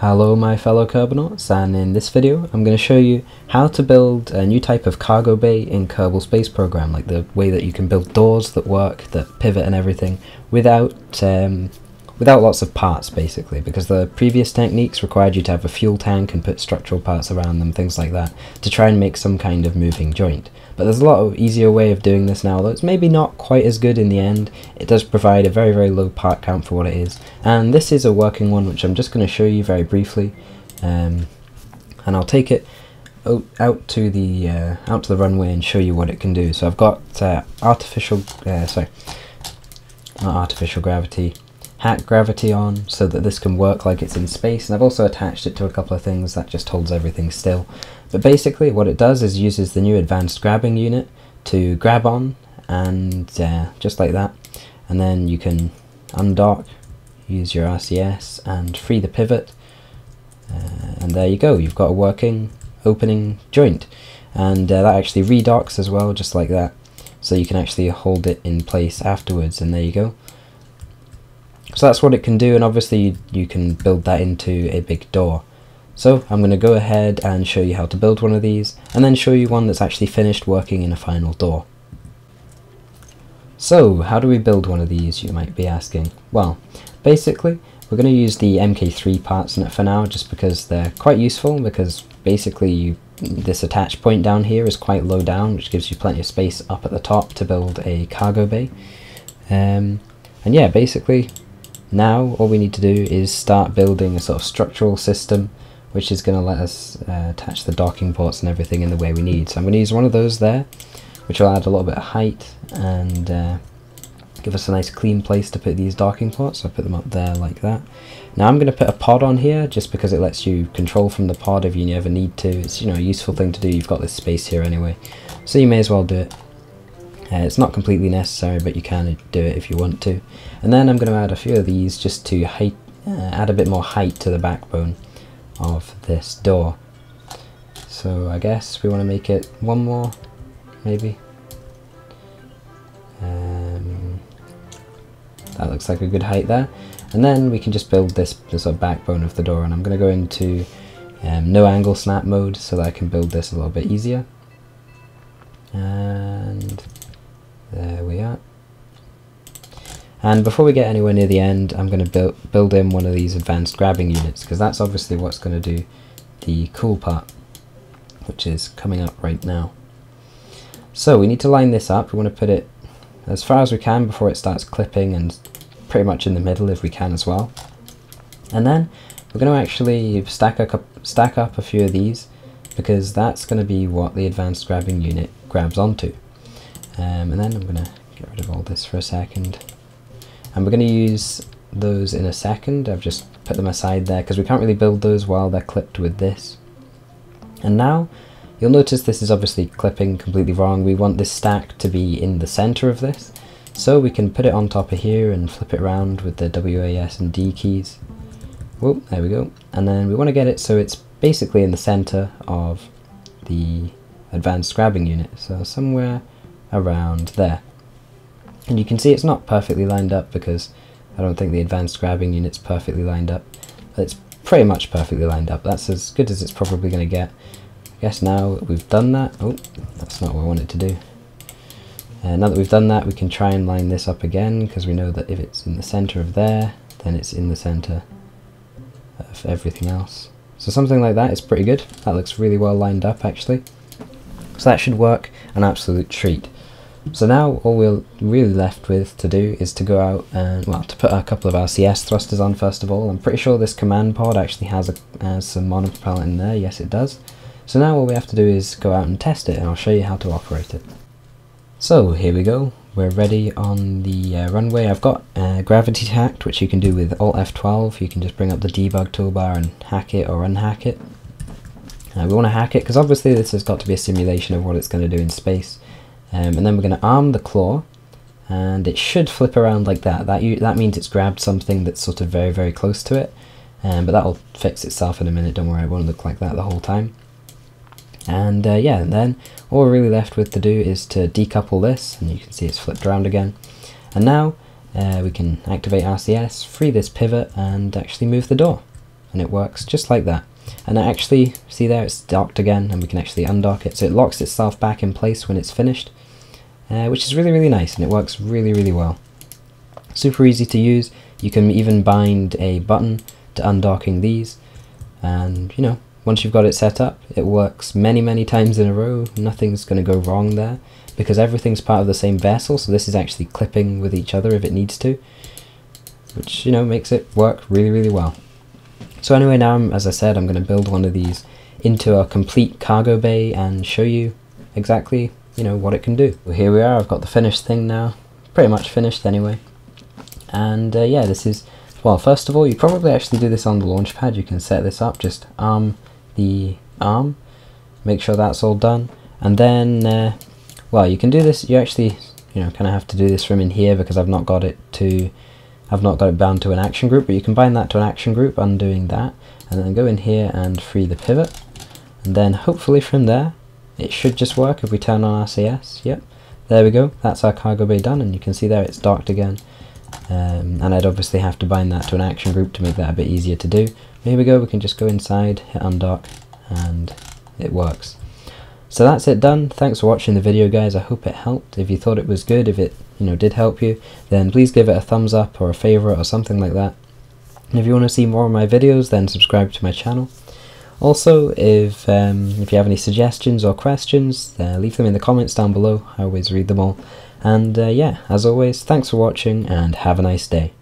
Hello my fellow Kerbonauts and in this video I'm going to show you how to build a new type of cargo bay in Kerbal Space Program, like the way that you can build doors that work, that pivot and everything, without um, without lots of parts basically, because the previous techniques required you to have a fuel tank and put structural parts around them, things like that, to try and make some kind of moving joint. But there's a lot of easier way of doing this now, though it's maybe not quite as good in the end. It does provide a very, very low part count for what it is. And this is a working one, which I'm just going to show you very briefly. Um, and I'll take it out to the uh, out to the runway and show you what it can do. So I've got uh, artificial, uh, sorry, not artificial gravity, hack gravity on so that this can work like it's in space and I've also attached it to a couple of things that just holds everything still but basically what it does is uses the new advanced grabbing unit to grab on and uh, just like that. And then you can undock, use your RCS and free the pivot. Uh, and there you go, you've got a working opening joint. And uh, that actually redocks as well, just like that. So you can actually hold it in place afterwards and there you go. So that's what it can do and obviously you, can build that into a big door. So I'm going to go ahead and show you how to build one of these, and then show you one that's actually finished working in a final door. So, how do we build one of these, you might be asking? Well, basically, we're going to use the MK3 parts in it for now, just because they're quite useful, because basically you, this attach point down here is quite low down, which gives you plenty of space up at the top to build a cargo bay. Um, and yeah, basically, now all we need to do is start building a sort of structural system which is going to let us uh, attach the docking ports and everything in the way we need. So I'm going to use one of those there, which will add a little bit of height and uh, give us a nice clean place to put these docking ports. So I'll put them up there like that. Now I'm going to put a pod on here just because it lets you control from the pod if you ever need to. It's you know a useful thing to do. You've got this space here anyway, so you may as well do it. Uh, it's not completely necessary, but you can do it if you want to. And then I'm going to add a few of these just to height, uh, add a bit more height to the backbone of this door. So I guess we want to make it one more, maybe. Um, that looks like a good height there. And then we can just build this, this sort of backbone of the door. And I'm going to go into um, no angle snap mode so that I can build this a little bit easier. And there we are. And before we get anywhere near the end, I'm going to build, build in one of these advanced grabbing units, because that's obviously what's going to do the cool part, which is coming up right now. So we need to line this up, we want to put it as far as we can before it starts clipping and pretty much in the middle if we can as well. And then we're going to actually stack up, stack up a few of these because that's going to be what the advanced grabbing unit grabs onto. Um, and then I'm going to get rid of all this for a second and we're going to use those in a second. I've just put them aside there because we can't really build those while they're clipped with this. And now you'll notice this is obviously clipping completely wrong. We want this stack to be in the center of this. So we can put it on top of here and flip it around with the WAS and D keys. Whoop, there we go. And then we want to get it so it's basically in the center of the advanced grabbing unit. So somewhere around there. And you can see it's not perfectly lined up because I don't think the advanced grabbing unit's perfectly lined up. But it's pretty much perfectly lined up. That's as good as it's probably going to get. I guess now we've done that. Oh, that's not what I wanted to do. Uh, now that we've done that, we can try and line this up again because we know that if it's in the center of there, then it's in the center of everything else. So something like that is pretty good. That looks really well lined up actually. So that should work an absolute treat. So now all we're really left with to do is to go out and, well, to put a couple of RCS thrusters on first of all. I'm pretty sure this command pod actually has, a, has some monopropellant in there, yes it does. So now all we have to do is go out and test it and I'll show you how to operate it. So here we go, we're ready on the uh, runway. I've got uh, gravity hacked, which you can do with Alt F12. You can just bring up the debug toolbar and hack it or unhack it. Uh, we want to hack it because obviously this has got to be a simulation of what it's going to do in space. Um, and then we're going to arm the claw, and it should flip around like that. That, that means it's grabbed something that's sort of very, very close to it. Um, but that'll fix itself in a minute, don't worry, it won't look like that the whole time. And uh, yeah, and then all we're really left with to do is to decouple this, and you can see it's flipped around again. And now uh, we can activate RCS, free this pivot, and actually move the door. and it works just like that. And I actually, see there, it's docked again, and we can actually undock it, so it locks itself back in place when it's finished, uh, which is really, really nice, and it works really, really well. Super easy to use, you can even bind a button to undocking these, and, you know, once you've got it set up, it works many, many times in a row, nothing's going to go wrong there, because everything's part of the same vessel, so this is actually clipping with each other if it needs to, which, you know, makes it work really, really well. So anyway, now, I'm, as I said, I'm going to build one of these into a complete cargo bay and show you exactly, you know, what it can do. Well, here we are, I've got the finished thing now, pretty much finished anyway. And uh, yeah, this is, well, first of all, you probably actually do this on the launch pad. You can set this up, just arm the arm, make sure that's all done. And then, uh, well, you can do this, you actually, you know, kind of have to do this from in here because I've not got it to I've not got it bound to an action group, but you combine that to an action group, undoing that, and then go in here and free the pivot, and then hopefully from there, it should just work if we turn on RCS, yep, there we go, that's our cargo bay done, and you can see there it's docked again, um, and I'd obviously have to bind that to an action group to make that a bit easier to do. Here we go, we can just go inside, hit undock, and it works. So that's it done. Thanks for watching the video guys. I hope it helped. If you thought it was good, if it you know did help you, then please give it a thumbs up or a favourite or something like that. And if you want to see more of my videos, then subscribe to my channel. Also, if um, if you have any suggestions or questions, uh, leave them in the comments down below. I always read them all. And uh, yeah, as always, thanks for watching and have a nice day.